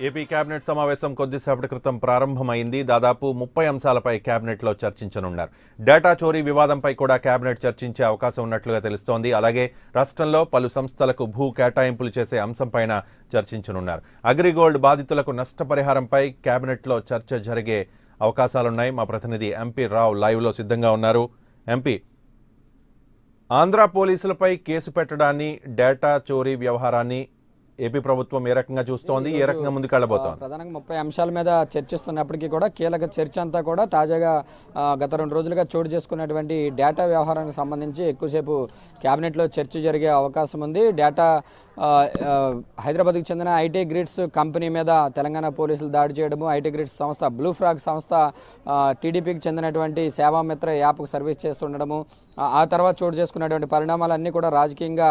AP cabinet సమావేశం కొద్దిసేపటి క్రితం ప్రారంభమైంది. దాదాపు ముప్పై అంశాలపై కేబినెట్లో చర్చించనున్నారు. డేటా చోరీ వివాదంపై కూడా కేబినెట్ చర్చించే అవకాశం ఉన్నట్లుగా తెలుస్తోంది. అలాగే రాష్ట్రంలో పలు సంస్థలకు భూ కేటాయింపులు చేసే అంశంపైన చర్చించనున్నారు. అగ్రిగోల్డ్ బాధితులకు నష్టపరిహారంపై కేబినెట్లో చర్చ జరిగే అవకాశాలున్నాయి. మా ప్రతినిధి ఎంపీ రావు లైవ్లో సిద్ధంగా ఉన్నారు. ఎంపీ ఆంధ్ర పోలీసులపై కేసు పెట్టడాన్ని డేటా చోరీ వ్యవహారాన్ని ఏపీ ప్రభుత్వం ఏ రకంగా చూస్తోంది ఏ రకంగా ముందుకెళ్ళబోతోంది ప్రధానంగా ముప్పై అంశాల మీద చర్చిస్తున్నప్పటికీ కూడా కీలక చర్చ అంతా కూడా తాజాగా గత రెండు రోజులుగా చోటు చేసుకున్నటువంటి డేటా వ్యవహారానికి సంబంధించి ఎక్కువసేపు కేబినెట్లో చర్చ జరిగే అవకాశం ఉంది. డేటా హైదరాబాద్కి చెందిన ఐటీ గ్రిడ్స్ కంపెనీ మీద తెలంగాణ పోలీసులు దాడి చేయడము ఐటీ గ్రిడ్స్ సంస్థ బ్లూ ఫ్రాగ్ సంస్థ టీడీపీకి చెందినటువంటి సేవామిత్ర యాప్కు సర్వీస్ చేస్తుండడము ఆ- తర్వాత చోటు చేసుకున్నటువంటి పరిణామాలన్నీ కూడా రాజకీయంగా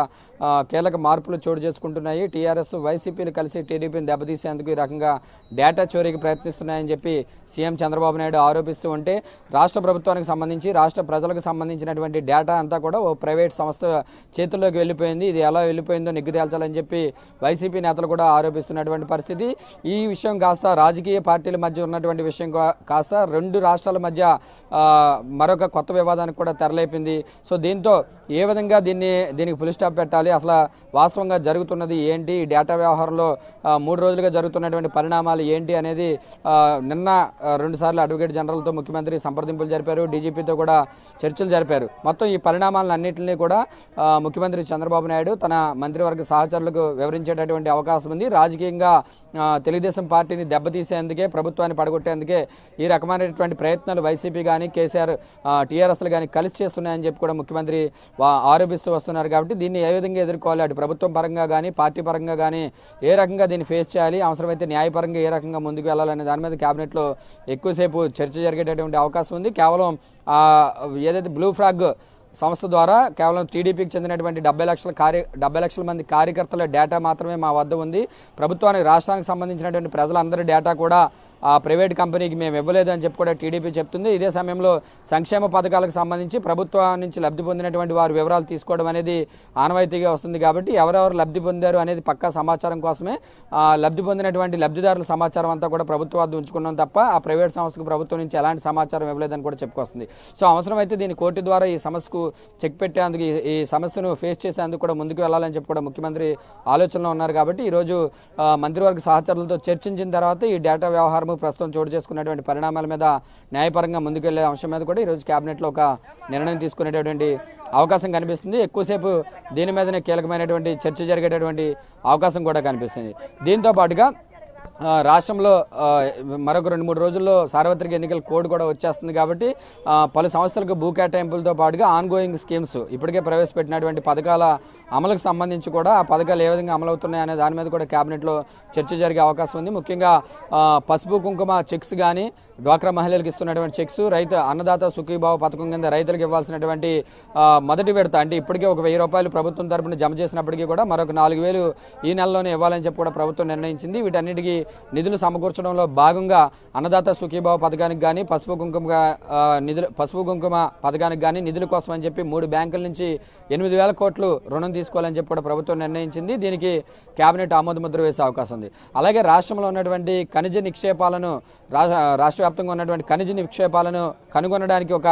కీలక మార్పులు చోటు చేసుకుంటున్నాయి. టీఆర్ఎస్ వైసీపీలు కలిసి టీడీపీని దెబ్బతీసేందుకు ఈ రకంగా డేటా చోరీకి ప్రయత్నిస్తున్నాయని చెప్పి సీఎం చంద్రబాబు నాయుడు ఆరోపిస్తూ ఉంటే రాష్ట్ర ప్రభుత్వానికి సంబంధించి రాష్ట్ర ప్రజలకు సంబంధించినటువంటి డేటా అంతా కూడా ఓ ప్రైవేట్ సంస్థ చేతుల్లోకి వెళ్ళిపోయింది. ఇది ఎలా వెళ్ళిపోయిందో నిగ్గు తేల్చాలని చెప్పి వైసీపీ నేతలు కూడా ఆరోపిస్తున్నటువంటి పరిస్థితి. ఈ విషయం కాస్త రాజకీయ పార్టీల మధ్య ఉన్నటువంటి విషయం కాస్త రెండు రాష్ట్రాల మధ్య మరొక కొత్త వివాదానికి కూడా తెరలేపింది. సో దీంతో ఏ విధంగా దీన్ని దీనికి ఫుల్ స్టాప్ పెట్టాలి? అసలు వాస్తవంగా జరుగుతున్నది ఏంటి? ఈ డేటా వ్యవహారంలో మూడు రోజులుగా జరుగుతున్నటువంటి పరిణామాలు ఏంటి అనేది నిన్న రెండుసార్లు రెండు అడ్వకేట్ జనరల్తో ముఖ్యమంత్రి సంప్రదింపులు జరిపారు డీజీపీతో కూడా చర్చలు జరిపారు. మొత్తం ఈ పరిణామాలన్నింటినీ కూడా ముఖ్యమంత్రి చంద్రబాబు నాయుడు తన మంత్రివర్గ సహచరులకు వివరించేటటువంటి అవకాశం ఉంది. రాజకీయంగా తెలుగుదేశం పార్టీని దెబ్బతీసేందుకే ప్రభుత్వాన్ని పడగొట్టేందుకే ఈ రకమైనటువంటి ప్రయత్నాలు వైసీపీ కానీ కేసీఆర్ టీఆర్ఎస్లు కానీ కలిసి చేస్తున్నాయని చెప్పి కూడా ముఖ్యమంత్రి ఆరోపిస్తూ వస్తున్నారు కాబట్టి దీన్ని ఏ విధంగా ఎదుర్కోవాలి? అటు ప్రభుత్వం పరంగా కానీ పార్టీ పరంగా కానీ ఏ రకంగా దీన్ని ఫేస్ చేయాలి అవసరమైతే న్యాయపరంగా ఏ రకంగా ముందుకు వెళ్ళాలనే దాని మీద క్యాబినెట్లో ఎక్కువసేపు చర్చ జరిగేటటువంటి అవకాశం ఉంది. కేవలం ఏదైతే బ్లూ ఫ్రాగ్ సంస్థ ద్వారా కేవలం టీడీపీకి చెందినటువంటి డెబ్బై లక్షల కార్య డెబ్బై లక్షల మంది కార్యకర్తల డేటా మాత్రమే మా వద్ద ఉంది. ప్రభుత్వానికి రాష్ట్రానికి సంబంధించినటువంటి ప్రజలందరి డేటా కూడా ఆ ప్రైవేట్ కంపెనీకి మేము ఇవ్వలేదు అని చెప్పి కూడా టీడీపీ చెప్తుంది. ఇదే సమయంలో సంక్షేమ పథకాలకు సంబంధించి ప్రభుత్వం నుంచి లబ్ధి పొందినటువంటి వారి వివరాలు తీసుకోవడం అనేది ఆనవాయితీగా వస్తుంది కాబట్టి ఎవరెవరు లబ్ధి పొందారు అనేది పక్కా సమాచారం కోసమే ఆ లబ్ధి పొందినటువంటి లబ్ధిదారుల సమాచారం అంతా కూడా ప్రభుత్వం వద్ద ఉంచుకున్నాం తప్ప ఆ ప్రైవేట్ సంస్థకు ప్రభుత్వం నుంచి ఎలాంటి సమాచారం ఇవ్వలేదని కూడా చెప్పుకొస్తుంది. సో అవసరమైతే దీని కోర్టు ద్వారా ఈ సమస్యకు చెక్ పెట్టేందుకు ఈ- సమస్యను ఫేస్ చేసేందుకు కూడా ముందుకు వెళ్ళాలని చెప్పి కూడా ముఖ్యమంత్రి ఆలోచనలో ఉన్నారు కాబట్టి ఈరోజు మంత్రివర్గ సహచరులతో చర్చించిన తర్వాత ఈ డేటా వ్యవహారం ప్రస్తుతం చోటు చేసుకున్నటువంటి పరిణామాల మీద న్యాయపరంగా ముందుకెళ్ళే అంశం మీద కూడా ఈరోజు కేబినెట్లో ఒక నిర్ణయం తీసుకునేటటువంటి అవకాశం కనిపిస్తుంది. ఎక్కువసేపు దీని మీదనే కీలకమైనటువంటి చర్చ జరిగేటటువంటి అవకాశం కూడా కనిపిస్తుంది. దీంతో పాటుగా రాష్ట్రంలో మరొక రెండు మూడు రోజుల్లో సార్వత్రిక ఎన్నికల కోడ్ కూడా వచ్చేస్తుంది కాబట్టి పలు సంస్థలకు భూ కేటాయింపులతో పాటుగా ఆన్గోయింగ్ స్కీమ్స్ ఇప్పటికే ప్రవేశపెట్టినటువంటి పథకాల అమలుకు సంబంధించి కూడా ఆ పథకాలు ఏ విధంగా అమలవుతున్నాయి అనే దాని మీద కూడా కేబినెట్లో చర్చ జరిగే అవకాశం ఉంది. ముఖ్యంగా పసుపు కుంకుమ చెక్స్ కానీ డ్వాక్రా మహిళలకు ఇస్తున్నటువంటి చెక్స్ రైతు అన్నదాత సుఖీభావ పథకం కింద రైతులకు ఇవ్వాల్సినటువంటి మొదటి విడత అంటే ఇప్పటికే ఒక వెయ్యి రూపాయలు ప్రభుత్వం తరపున జమ చేసినప్పటికీ కూడా మరొక నాలుగు వేలు ఈ నెలలోనే ఇవ్వాలని చెప్పి కూడా ప్రభుత్వం నిర్ణయించింది. వీటన్నిటికీ నిధులు సమకూర్చడంలో భాగంగా అన్నదాత సుఖీభావ పథకానికి కానీ పసుపు కుంకుమ నిధులు పసుపు కుంకుమ పథకానికి కానీ నిధుల కోసం అని చెప్పి మూడు బ్యాంకుల నుంచి ఎనిమిది వేల కోట్లు రుణం తీసుకోవాలని చెప్పి కూడా ప్రభుత్వం నిర్ణయించింది. దీనికి కేబినెట్ ఆమోద ముద్ర వేసే అవకాశం ఉంది. అలాగే రాష్ట్రంలో ఉన్నటువంటి ఖనిజ నిక్షేపాలను రా- రాష్ట్ర వ్యాప్తంగా ఉన్నటువంటి ఖనిజ నిక్షేపాలను కనుగొనడానికి ఒక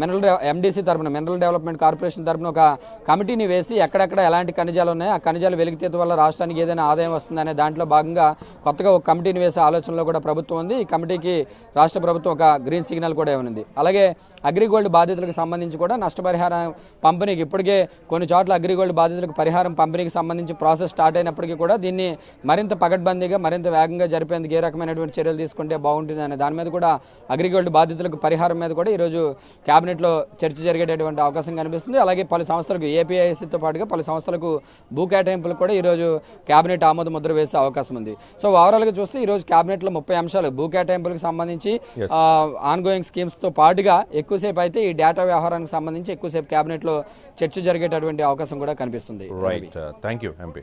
మినరల్ ఎండిసి తరపున మినరల్ డెవలప్మెంట్ కార్పొరేషన్ తరపున ఒక కమిటీని వేసి ఎక్కడెక్కడ ఎలాంటి ఖనిజాలు ఉన్నాయి ఆ ఖనిజాలు వెలికితీత వల్ల రాష్ట్రానికి ఏదైనా ఆదాయం వస్తుందనే దాంట్లో భాగంగా కొత్తగా ఒక కమిటీని వేసే ఆలోచనలో కూడా ప్రభుత్వం ఉంది. ఈ కమిటీకి రాష్ట్ర ప్రభుత్వం ఒక గ్రీన్ సిగ్నల్ కూడా ఇవ్వనుంది అలాగే అగ్రిగోల్డ్ బాధితులకు సంబంధించి కూడా నష్టపరిహారం పంపిణీకి ఇప్పటికే కొన్ని చోట్ల అగ్రిగోల్డ్ బాధితులకు పరిహారం పంపిణీకి సంబంధించి ప్రాసెస్ స్టార్ట్ అయినప్పటికీ కూడా దీన్ని మరింత పకడ్బందీగా మరింత వేగంగా జరిపేందుకు ఏ రకమైనటువంటి చర్యలు తీసుకుంటే బాగుంటుంది అనే దాని మీద కూడా అగ్రిగోల్డ్ బాధితులకు పరిహారం మీద కూడా ఈరోజు క్యాబినెట్లో చర్చ జరిగేటటువంటి అవకాశం కనిపిస్తుంది. అలాగే పలు సంస్థలకు ఏపీఐఎస్సీతో పాటుగా పలు సంస్థలకు భూ కేటాయింపులకు కూడా ఈరోజు క్యాబినెట్ ఆమోద ముద్ర వేసే అవకాశం ఉంది. సో ఓవరాల్గా చూస్తే ఈరోజు కేబినెట్లో ముప్పై అంశాలు భూ కేటాయింపులకు సంబంధించి ఆన్ గోయింగ్ స్కీమ్స్తో పాటుగా ఎక్కువసేపు అయితే ఈ డేటా వ్యవహారానికి సంబంధించి ఎక్కువసేపు కేబినెట్లో చర్చ జరిగేటటువంటి అవకాశం కూడా కనిపిస్తుంది. Right thank you MP